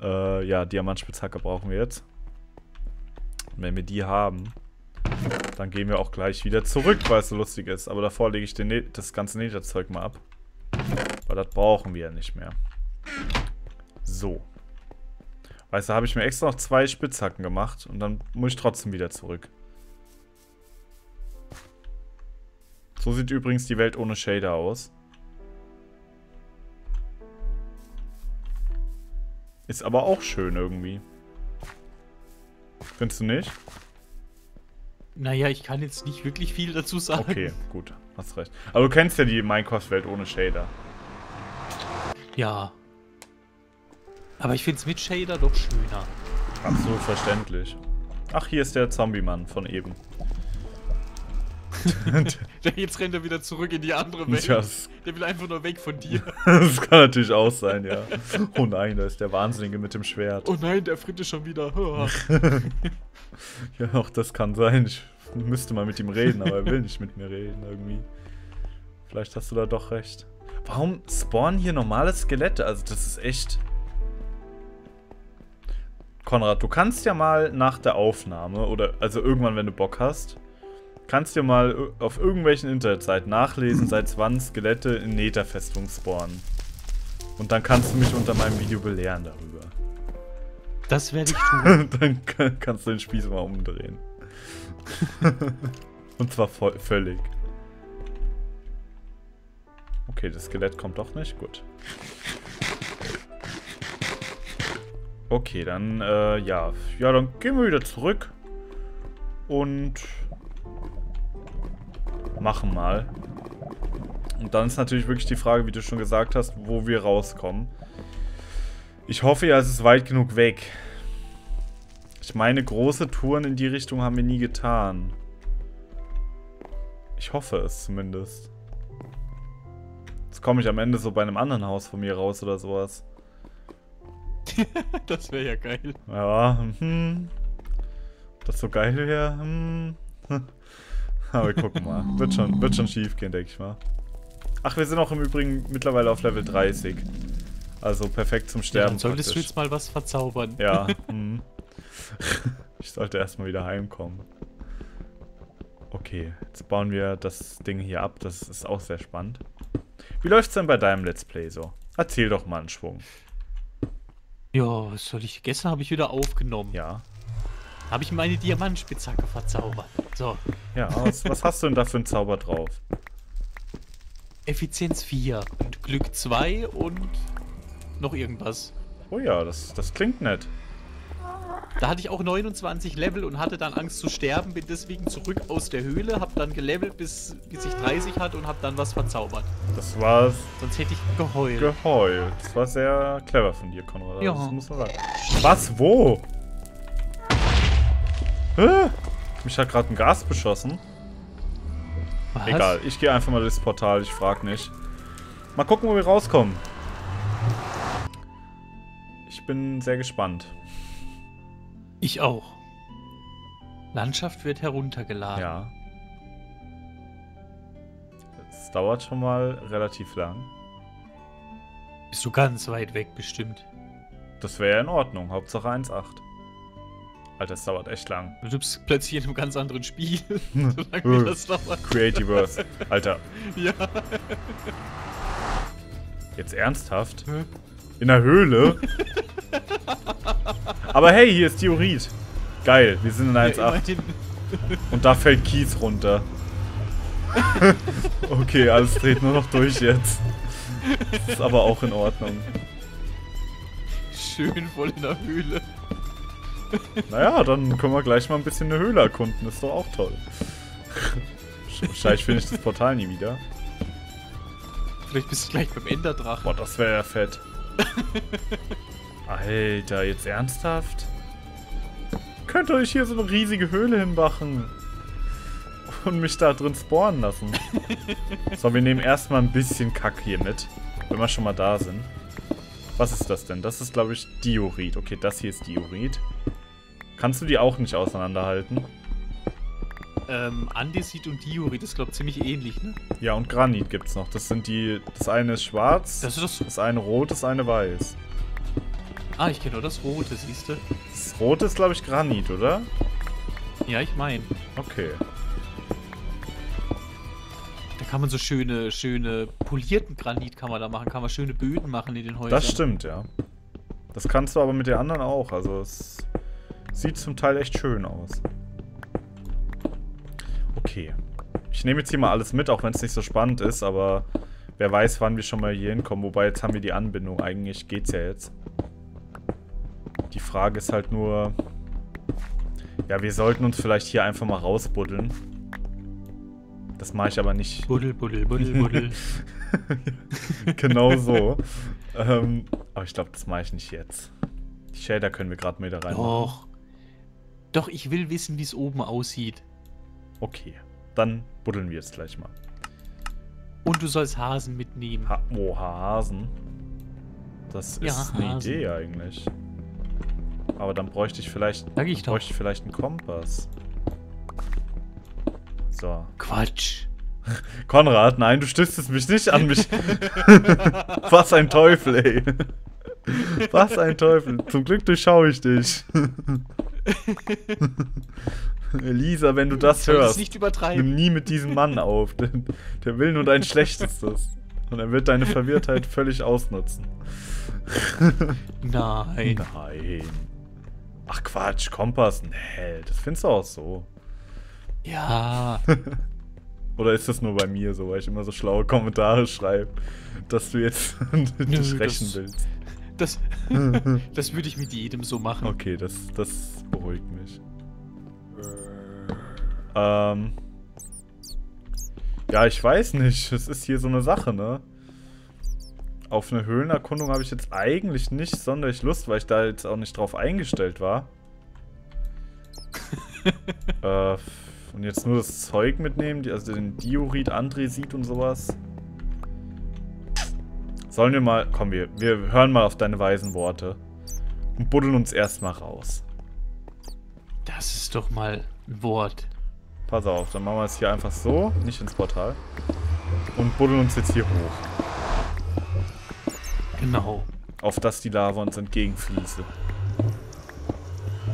Äh, ja, Diamantspitzhacke brauchen wir jetzt. Und wenn wir die haben, dann gehen wir auch gleich wieder zurück, weil es so lustig ist. Aber davor lege ich ne das ganze Netherzeug mal ab. Weil das brauchen wir ja nicht mehr. So. Weißt du, habe ich mir extra noch zwei Spitzhacken gemacht und dann muss ich trotzdem wieder zurück. So sieht übrigens die Welt ohne Shader aus. Ist aber auch schön irgendwie. Findest du nicht? Naja, ich kann jetzt nicht wirklich viel dazu sagen. Okay, gut. Hast recht. Aber du kennst ja die Minecraft-Welt ohne Shader. Ja. Aber ich finde es mit Shader doch schöner. Absolut verständlich. Ach, hier ist der Zombie-Mann von eben. Jetzt rennt er wieder zurück in die andere Welt. Ja, der will einfach nur weg von dir. das kann natürlich auch sein, ja. Oh nein, da ist der Wahnsinnige mit dem Schwert. Oh nein, der Fritte schon wieder. ja, auch das kann sein. Ich müsste mal mit ihm reden, aber er will nicht mit mir reden irgendwie. Vielleicht hast du da doch recht. Warum spawnen hier normale Skelette? Also das ist echt... Konrad, du kannst ja mal nach der Aufnahme oder also irgendwann, wenn du Bock hast, kannst du mal auf irgendwelchen Internetseiten nachlesen, seit wann Skelette in Netherfestung spawnen. Und dann kannst du mich unter meinem Video belehren darüber. Das werde ich tun. dann kannst du den Spieß mal umdrehen. Und zwar völlig. Okay, das Skelett kommt doch nicht. Gut. Okay, dann, äh, ja. Ja, dann gehen wir wieder zurück. Und machen mal. Und dann ist natürlich wirklich die Frage, wie du schon gesagt hast, wo wir rauskommen. Ich hoffe ja, es ist weit genug weg. Ich meine, große Touren in die Richtung haben wir nie getan. Ich hoffe es zumindest. Jetzt komme ich am Ende so bei einem anderen Haus von mir raus oder sowas. das wäre ja geil. Ja, hm. Das so geil wäre, hm. Aber wir gucken mal. Wird schon, wird schon schief gehen, denke ich mal. Ach, wir sind auch im Übrigen mittlerweile auf Level 30. Also perfekt zum Sterben. Ja, dann solltest praktisch. du jetzt mal was verzaubern. Ja. Hm. ich sollte erstmal wieder heimkommen. Okay, jetzt bauen wir das Ding hier ab. Das ist auch sehr spannend. Wie läuft's denn bei deinem Let's Play so? Erzähl doch mal einen Schwung. Ja, was soll ich? Gestern habe ich wieder aufgenommen. Ja. Habe ich meine Diamantspitzhacke verzaubert. So. Ja, was, was hast du denn da für einen Zauber drauf? Effizienz 4 und Glück 2 und noch irgendwas. Oh ja, das, das klingt nett. Da hatte ich auch 29 Level und hatte dann Angst zu sterben, bin deswegen zurück aus der Höhle, hab dann gelevelt bis, bis ich 30 hatte und hab dann was verzaubert. Das war... Sonst hätte ich geheult. Geheult. Das war sehr clever von dir, Konrad. Ja. Das muss man sagen. Was? Wo? Hä? Mich hat gerade ein Gas beschossen. Was? Egal, ich gehe einfach mal durchs Portal, ich frag nicht. Mal gucken, wo wir rauskommen. Ich bin sehr gespannt. Ich auch. Landschaft wird heruntergeladen. Ja. Es dauert schon mal relativ lang. Bist du ganz weit weg bestimmt. Das wäre ja in Ordnung. Hauptsache 1,8. Alter, das dauert echt lang. Du bist plötzlich in einem ganz anderen Spiel. so lange das dauert. Creative Earth. Alter. Ja. Jetzt ernsthaft? In der Höhle? Aber hey, hier ist Diorit. Geil, wir sind in 1.8. Und da fällt Kies runter. okay, alles dreht nur noch durch jetzt. Das ist aber auch in Ordnung. Schön voll in der Höhle. Naja, dann können wir gleich mal ein bisschen eine Höhle erkunden. Ist doch auch toll. Wahrscheinlich finde ich das Portal nie wieder. Vielleicht bist du gleich beim Enderdrachen. Boah, das wäre ja fett. Alter, jetzt ernsthaft? Könnt ihr euch hier so eine riesige Höhle hinmachen? Und mich da drin spawnen lassen. so, wir nehmen erstmal ein bisschen Kack hier mit. Wenn wir schon mal da sind. Was ist das denn? Das ist, glaube ich, Diorit. Okay, das hier ist Diorit. Kannst du die auch nicht auseinanderhalten? Ähm, Andesit und Diorit ist, glaube ich, ziemlich ähnlich, ne? Ja, und Granit gibt's noch. Das sind die. Das eine ist schwarz, das, ist das, das eine rot, das eine weiß. Ah, ich kenne nur das Rote, siehst du? Das Rote ist, glaube ich, Granit, oder? Ja, ich meine. Okay. Da kann man so schöne, schöne polierten Granit kann man da machen. Kann man schöne Böden machen in den Häusern. Das stimmt, ja. Das kannst du aber mit den anderen auch. Also es sieht zum Teil echt schön aus. Okay. Ich nehme jetzt hier mal alles mit, auch wenn es nicht so spannend ist, aber wer weiß, wann wir schon mal hier hinkommen. Wobei, jetzt haben wir die Anbindung. Eigentlich geht's ja jetzt. Die Frage ist halt nur... Ja, wir sollten uns vielleicht hier einfach mal rausbuddeln. Das mache ich aber nicht. Buddel, buddel, buddel, buddel. genau so. ähm, aber ich glaube, das mache ich nicht jetzt. Die Shader können wir gerade mal da rein. Doch. Doch, ich will wissen, wie es oben aussieht. Okay, dann buddeln wir jetzt gleich mal. Und du sollst Hasen mitnehmen. Ha oh, Hasen. Das Ja, ist eine Hasen. Idee eigentlich. Aber dann bräuchte ich vielleicht, Sag ich doch. bräuchte ich vielleicht einen Kompass. So. Quatsch. Konrad, nein, du stützest mich nicht an mich. Was ein Teufel, ey. Was ein Teufel. Zum Glück durchschaue ich dich. Elisa, wenn du das hörst, nicht übertreiben. nimm nie mit diesem Mann auf. Der, der will nur dein Schlechtestes. Und er wird deine Verwirrtheit völlig ausnutzen. Nein. Nein. Ach Quatsch, Kompass. Nee, das findest du auch so. Ja. Oder ist das nur bei mir so, weil ich immer so schlaue Kommentare schreibe, dass du jetzt dich rächen willst? Das, das würde ich mit jedem so machen. Okay, das, das beruhigt mich. Ähm. Ja, ich weiß nicht. Es ist hier so eine Sache, ne? Auf eine Höhlenerkundung habe ich jetzt eigentlich nicht sonderlich Lust, weil ich da jetzt auch nicht drauf eingestellt war. äh, und jetzt nur das Zeug mitnehmen, die- also den Diorit, Andresit und sowas. Sollen wir mal. Komm, wir, wir hören mal auf deine weisen Worte. Und buddeln uns erstmal raus. Das ist doch mal ein Wort. Pass auf, dann machen wir es hier einfach so, nicht ins Portal. Und buddeln uns jetzt hier hoch. Genau. Auf dass die Lava uns entgegenfließe.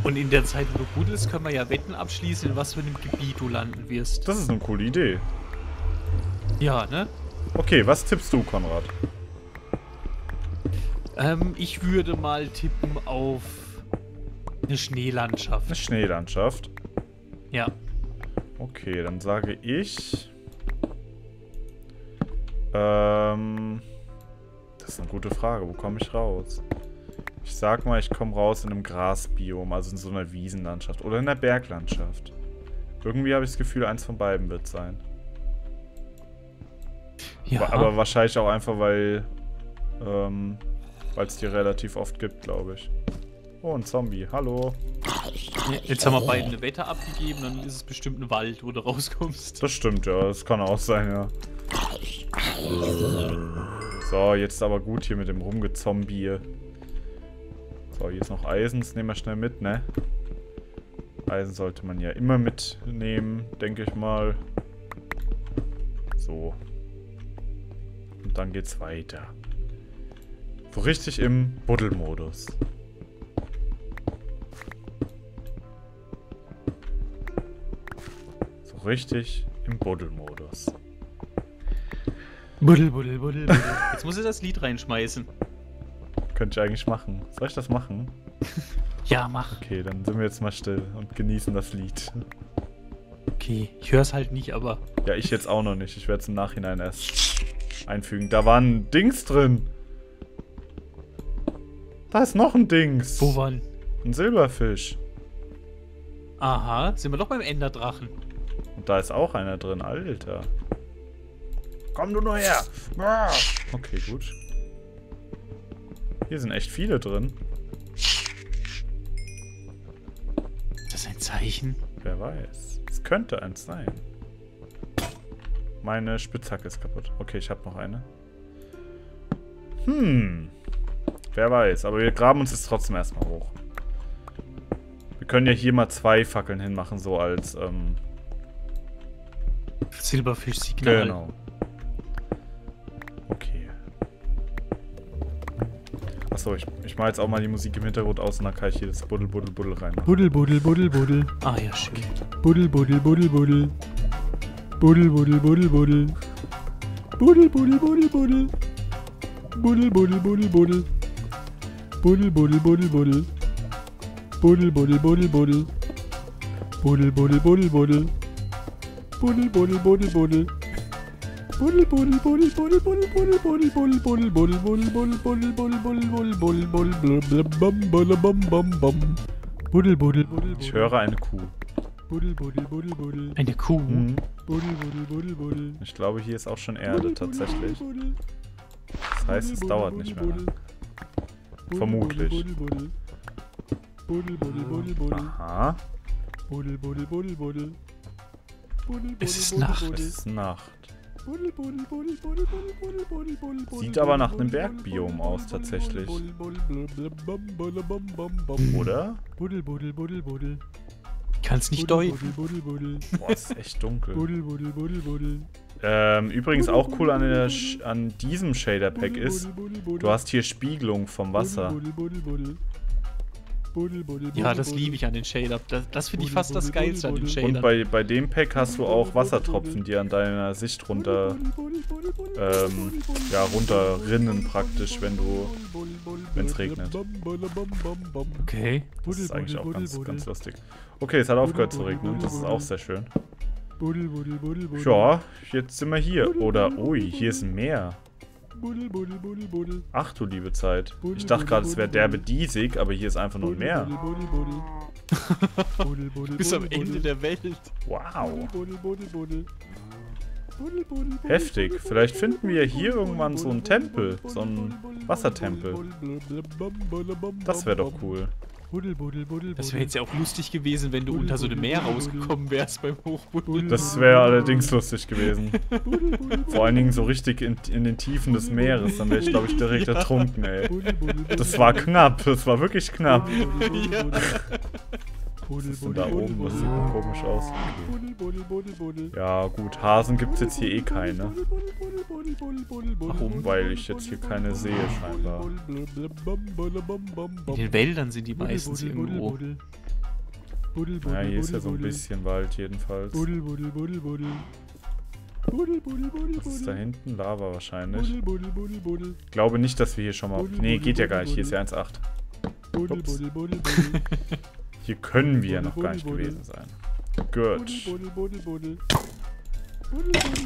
Und in der Zeit, wo du buddelst, können wir ja Wetten abschließen, in was für einem Gebiet du landen wirst. Das ist eine coole Idee. Ja, ne? Okay, was tippst du, Konrad? Ähm, ich würde mal tippen auf eine Schneelandschaft. Eine Schneelandschaft. Ja. Okay, dann sage ich. Ähm. Das ist eine gute Frage. Wo komme ich raus? Ich sag mal, ich komme raus in einem Grasbiom, also in so einer Wiesenlandschaft. Oder in einer Berglandschaft. Irgendwie habe ich das Gefühl, eins von beiden wird sein. Ja. Wa- Aber wahrscheinlich auch einfach, weil ähm, weil es die relativ oft gibt, glaube ich. Oh, ein Zombie. Hallo. Jetzt haben wir beide eine Wette abgegeben, dann ist es bestimmt ein Wald, wo du rauskommst. Das stimmt, ja. Das kann auch sein, ja. So, jetzt aber gut hier mit dem Rumgezombie. So, hier ist noch Eisen. Das nehmen wir schnell mit, ne? Eisen sollte man ja immer mitnehmen, denke ich mal. So. Und dann geht's weiter. So richtig im Buddelmodus. So richtig im Buddelmodus. Buddel, buddel, buddel, buddel. Jetzt muss ich das Lied reinschmeißen. Könnte ich eigentlich machen. Soll ich das machen? Ja, mach. Okay, dann sind wir jetzt mal still und genießen das Lied. Okay, ich hör's halt nicht, aber. Ja, ich jetzt auch noch nicht. Ich werde es im Nachhinein erst einfügen. Da war ein Dings drin. Da ist noch ein Dings. Wo waren? Ein Silberfisch. Aha, sind wir doch beim Enderdrachen. Und da ist auch einer drin, Alter. Komm du nur her. Ah. Okay, gut. Hier sind echt viele drin. Ist das ein Zeichen? Wer weiß. Es könnte eins sein. Meine Spitzhacke ist kaputt. Okay, ich habe noch eine. Hm. Wer weiß. Aber wir graben uns jetzt trotzdem erstmal hoch. Wir können ja hier mal zwei Fackeln hinmachen, so als, ähm, Silberfisch-Signal. Genau. Okay. Achso, ich, ich mache jetzt auch mal die Musik im Hintergrund aus und dann kann ich hier das Buddel, Buddel, Buddel reinmachen. Buddel, buddel, buddel, buddel. Ah ja, schön. Buddel, buddel, buddel, buddel. Buddel, buddel, buddel, buddel. Buddel, buddel, buddel, buddel. Buddel, buddel, buddel, buddel. Buddel, buddel, buddel, buddel. Buddel, buddel, buddel, buddel. Buddel, buddel, buddel, buddel. Buddel, buddel, buddel, buddel. Buddel, buddel, buddel, buddel, buddel, buddel, buddel, buddel, buddel, buddel, buddel, buddel, buddel, buddel, buddel, buddel, buddel, buddel, bam, bada, bam, bam, bam. Buddel, buddel, buddel, Ich buddel. höre eine Kuh. Buddel, buddel, buddel, buddel. Eine Kuh. Mhm. Buddel, buddel, buddel, buddel. Ich glaube, hier ist auch schon Erde tatsächlich. Das heißt, es dauert nicht mehr lang. Vermutlich. Aha. Es ist Nacht. Es ist Nacht. Sieht aber nach einem Bergbiom aus, tatsächlich. Oder? Buddel, buddel, buddel, buddel. Kann's nicht deuten. Buddel, buddel, Boah, es ist echt dunkel. buddel, buddel, buddel, buddel. Ähm, übrigens auch cool an, der an diesem Shader-Pack ist, du hast hier Spiegelung vom Wasser. Ja, das liebe ich an den Shader. Das, das finde ich fast das Geilste an den Und Shadern. bei, bei dem Pack hast du auch Wassertropfen, die an deiner Sicht runter, ähm, ja, runterrinnen praktisch, wenn du, wenn's regnet. Okay. Das ist eigentlich auch ganz, ganz lustig. Okay, es hat aufgehört zu regnen, das ist auch sehr schön. Ja, jetzt sind wir hier. Oder, ui, hier ist ein Meer. Ach du liebe Zeit. Ich dachte gerade, es wäre derbe diesig, aber hier ist einfach nur ein Meer. Bis am Ende der Welt. Wow. Heftig. Vielleicht finden wir hier irgendwann so einen Tempel. So einen Wassertempel. Das wäre doch cool. Das wäre jetzt ja auch lustig gewesen, wenn du unter so einem Meer rausgekommen wärst beim Hochbuddeln. Das wäre allerdings lustig gewesen. Vor allen Dingen so richtig in, in den Tiefen des Meeres. Dann wäre ich, glaube ich, direkt ertrunken, ey. Das war knapp. Das war wirklich knapp. Ja. Was ist denn da oben? Das sieht komisch aus. Ja, gut. Hasen gibt es jetzt hier eh keine. Warum? Weil ich jetzt hier keine sehe, scheinbar. In den Wäldern sind die meistens irgendwo. Ja, hier ist ja so ein bisschen Wald jedenfalls. Was ist da hinten? Lava wahrscheinlich. Ich glaube nicht, dass wir hier schon mal... Nee, geht ja gar nicht. Hier ist ja 1,8. Ups. Hier können wir ja noch gar nicht gewesen sein. Gut.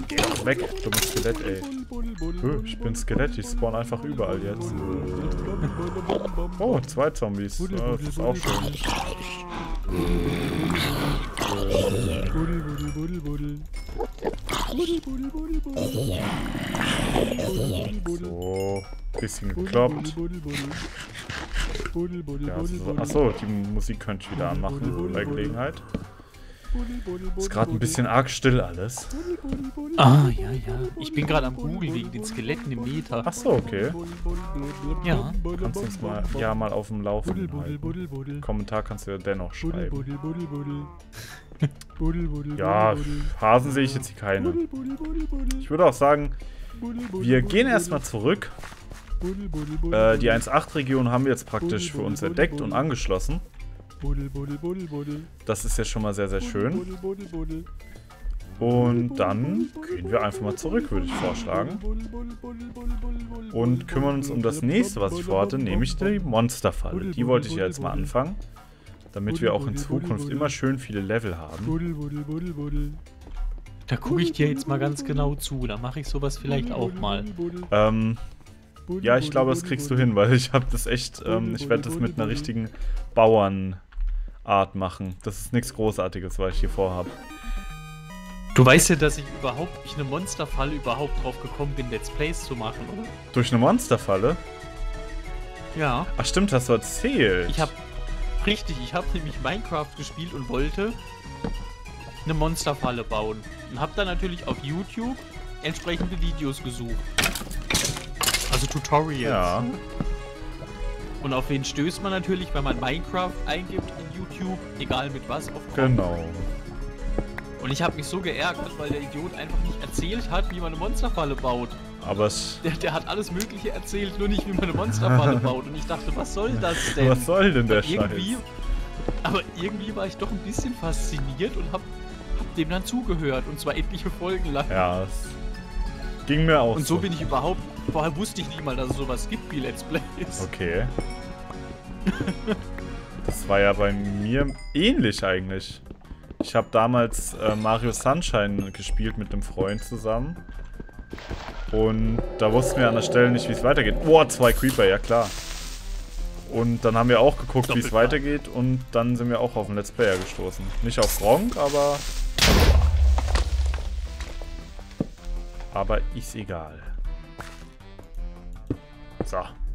Geh doch weg, dummes Skelett, ey. Hö, ich bin Skelett, ich spawn einfach überall jetzt. Oh, zwei Zombies. Ja, das ist auch schön. So, bisschen gekloppt. Ja, so, achso, die Musik könnte ich wieder anmachen bei Gelegenheit. Ist gerade ein bisschen arg still alles. Ah, ja, ja. Ich bin gerade am Google wegen den Skeletten im Meter. Achso, okay. Ja. Kannst du uns mal, ja, mal auf dem Laufen halten. Kommentar kannst du ja dennoch schreiben. Ja, Hasen sehe ich jetzt hier keine. Ich würde auch sagen, wir gehen erstmal zurück. Äh, die 1.8-Region haben wir jetzt praktisch für uns entdeckt und angeschlossen. Das ist ja schon mal sehr, sehr schön. Und dann gehen wir einfach mal zurück, würde ich vorschlagen. Und kümmern uns um das nächste, was ich vorhatte, nämlich die Monsterfalle. Die wollte ich ja jetzt mal anfangen. Damit wir auch in Zukunft immer schön viele Level haben. Da gucke ich dir jetzt mal ganz genau zu. Da mache ich sowas vielleicht auch mal. Ähm, ja, ich glaube, das kriegst du hin, weil ich habe das echt, ähm, ich werde das mit einer richtigen Bauernart machen. Das ist nichts Großartiges, was ich hier vorhabe. Du weißt ja, dass ich überhaupt durch eine Monsterfalle überhaupt drauf gekommen bin, Let's Plays zu machen, oder? Durch eine Monsterfalle? Ja. Ach stimmt, hast du erzählt. Ich habe richtig, ich habe nämlich Minecraft gespielt und wollte eine Monsterfalle bauen und habe dann natürlich auf YouTube entsprechende Videos gesucht. Also Tutorials. Ja. Und auf wen stößt man natürlich, wenn man Minecraft eingibt in YouTube, egal mit was, auf Genau. Und ich habe mich so geärgert, weil der Idiot einfach nicht erzählt hat, wie man eine Monsterfalle baut. Aber es, Der, der hat alles Mögliche erzählt, nur nicht, wie man eine Monsterfalle baut. Und ich dachte, was soll das denn? was soll denn der Aber irgendwie, Scheiß? aber irgendwie war ich doch ein bisschen fasziniert und hab, hab dem dann zugehört. Und zwar etliche Folgen lang. Ja, es ging mir auch und so bin ich überhaupt. Vorher wusste ich nicht mal, dass es sowas gibt wie Let's Plays. Okay. Das war ja bei mir ähnlich eigentlich. Ich habe damals äh, Mario Sunshine gespielt mit einem Freund zusammen. Und da wussten wir an der Stelle nicht, wie es weitergeht. Boah, zwei Creeper, ja klar. Und dann haben wir auch geguckt, wie es weitergeht. Und dann sind wir auch auf einen Let's Player gestoßen. Nicht auf Gronk, aber... Aber ist egal. So.